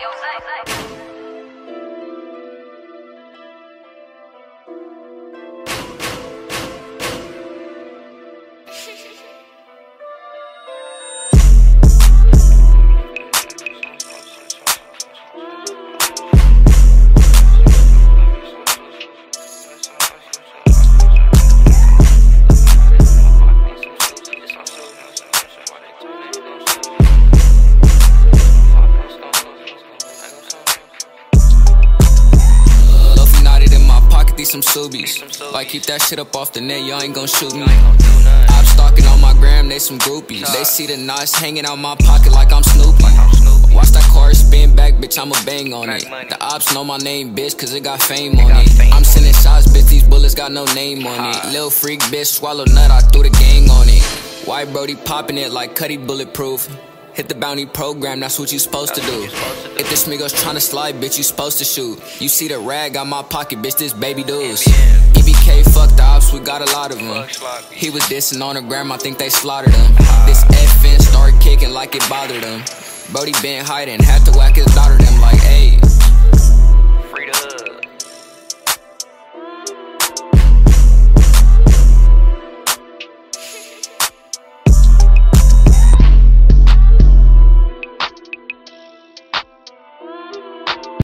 Yo, Zay, like some subies. Like keep that shit up off the net, y'all ain't gon' shoot me. I'm stalking on my gram, they some groupies. They see the knots hanging out my pocket like I'm Snoopy. Watch that car spin back, bitch, I'ma bang on it. The ops know my name, bitch, cause it got fame on it. I'm sending shots, bitch, these bullets got no name on it. Lil freak, bitch, swallow nut, I threw the gang on it. White Brody popping it like Cuddy bulletproof. Hit the bounty program, that's what you supposed to do. If this Migos tryna slide, bitch, you supposed to shoot. You see the rag on my pocket, bitch, this baby dudes. EBK, fuck the ops, we got a lot of them. He was dissing on the gram, I think they slaughtered him. This FN started kicking like it bothered him. Brody been hiding, had to whack his daughter.